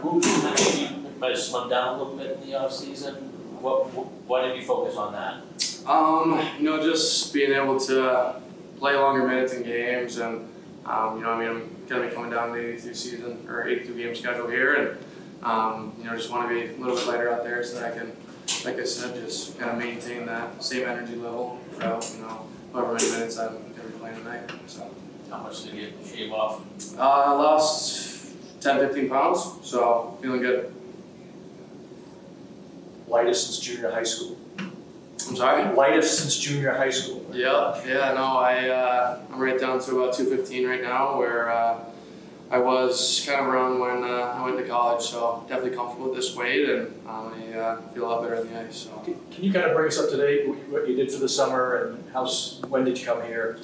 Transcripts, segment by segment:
Who, you might have slimmed down a little bit in the off season. What, what, why did you focus on that? Um, you know, just being able to play longer minutes in games, and um, you know, I mean, I'm gonna be coming down the 82 season or 82 game schedule here, and um, you know, just want to be a little bit lighter out there so that I can, like I said, just kind of maintain that same energy level throughout, you know, however many minutes I'm gonna be playing tonight. So, How much did you shave off? uh, I lost 10, 15 pounds, so feeling good. Lightest since junior high school. I'm sorry. Lightest since junior high school. Yeah, yeah, no, I uh, I'm right down to about 215 right now, where uh, I was kind of around when uh, I went to college. So definitely comfortable with this weight, and um, I uh, feel a lot better in the ice. So Can you kind of bring us up to date, what- what you did for the summer and how, when did you come here?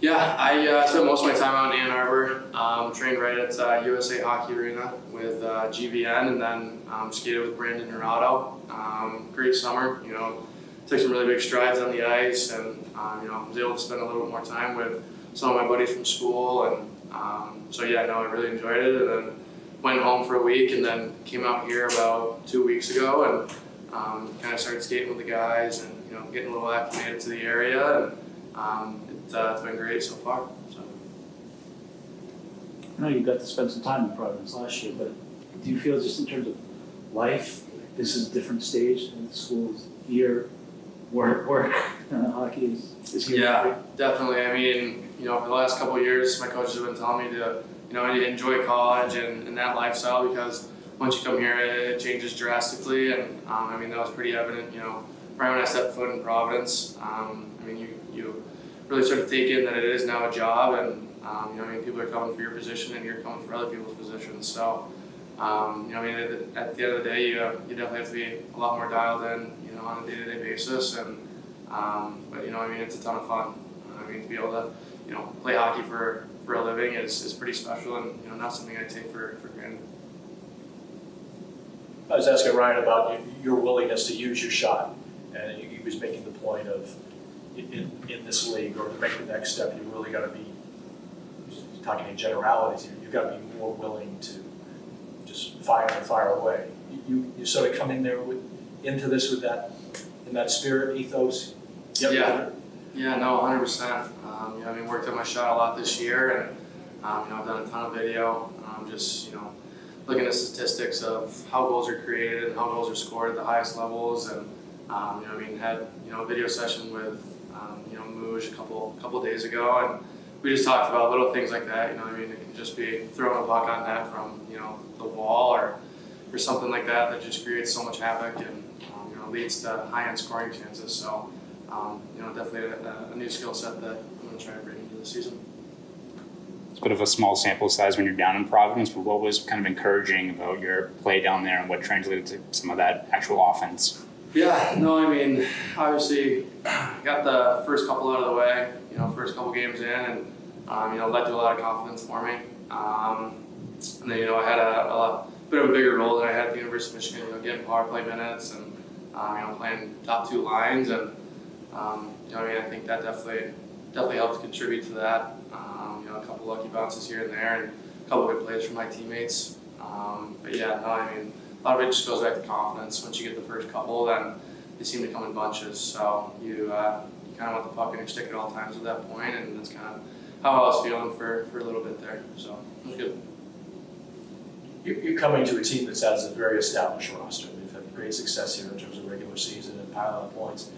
Yeah, I uh, spent most of my time out in Ann Arbor. Um, trained right at uh, USA Hockey Arena with uh, GVN, and then um, skated with Brandon Naurato. Um, great summer, you know. Took some really big strides on the ice, and um, you know, was able to spend a little bit more time with some of my buddies from school, and um, so yeah, no, I really enjoyed it. And then went home for a week, and then came out here about two weeks ago, and um, kind of started skating with the guys, and you know, getting a little acclimated to the area, and um, it, uh, it's been great so far. So. I know you got to spend some time in Providence last year, but do you feel just in terms of life, this is a different stage in the school's year, work, work, uh, hockey is, is here? Yeah, definitely. I mean, you know, for the last couple of years, my coaches have been telling me to, you know, enjoy college and, and that lifestyle because once you come here, it changes drastically. And um, I mean, that was pretty evident, you know, right when I stepped foot in Providence. Um, I mean, you, you really sort of take in that it is now a job, and um, you know, I mean, people are coming for your position, and you're coming for other people's positions. So, um, you know, I mean, at, the- end of the day, you, you definitely have to be a lot more dialed in, you know, on a day-to-day basis. And um, but you know, I mean, it's a ton of fun. I mean, to be able to, you know, play hockey for, for a living is, is pretty special, and you know, not something I take for, for granted. I was asking Ryan about your willingness to use your shot, and he was making the point of, in- in, in this league, or to make the next step, you really gotta be, talking in generalities, here, you've gotta be more willing to just fire and fire away. You, you sort of come in there with, into this with that, in that spirit ethos? Yep. Yeah. Yeah, no, 100%. Um, you know, I mean, worked on my shot a lot this year, and um, you know, I've done a ton of video. Um, just you know, looking at statistics of how goals are created and how goals are scored at the highest levels, and um, you know, I mean, had you know a video session with um, you know Mooj a couple couple days ago, and we just talked about little things like that. You know, I mean, it can just be throwing a puck on net from you know the wall or or something like that that just creates so much havoc and um, you know leads to high end scoring chances. So um, you know, definitely a, a new skill set that I'm going to try to bring into the season. It's a bit of a small sample size when you're down in Providence, but what was kind of encouraging about your play down there and what translated to some of that actual offense? Yeah, no, I mean, obviously, got the first couple out of the way, you know, first couple games in, and, um, you know, led to a lot of confidence for me. Um, and then, you know, I had a, a bit of a bigger role than I had at the University of Michigan, you know, getting power play minutes and, um, you know, playing top two lines. And, um, you know, I mean, I think that definitely, definitely helped contribute to that. Um, you know, a couple lucky bounces here and there, and a couple good plays from my teammates. Um, but yeah, no, I mean, a lot of it just goes back to confidence. Once you get the first couple, then they seem to come in bunches. So you, uh, you kind of want the puck in your stick at all times at that point, and that's kind of how I was feeling for, for a little bit there. So it was good. You're, coming to a team that has a very established roster. They've had great success here in terms of regular season and piling on points.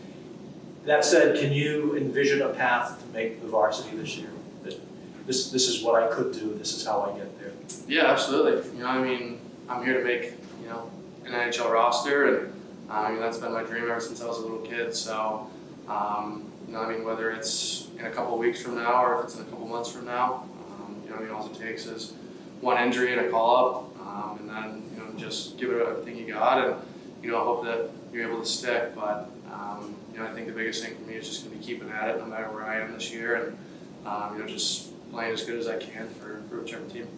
That said, can you envision a path to make the varsity this year? That this, this is what I could do, this is how I get there. Yeah, absolutely. You know, I mean, I'm here to make you know an NHL roster, and uh, I mean that's been my dream ever since I was a little kid. So, um, you know, I mean whether it's in a couple of weeks from now or if it's in a couple months from now, um, you know, I mean all it takes is one injury and a call up, um, and then you know just give it everything you got, and you know hope that you're able to stick. But um, you know, I think the biggest thing for me is just going to be keeping at it no matter where I am this year, and um, you know just playing as good as I can for, for whichever team.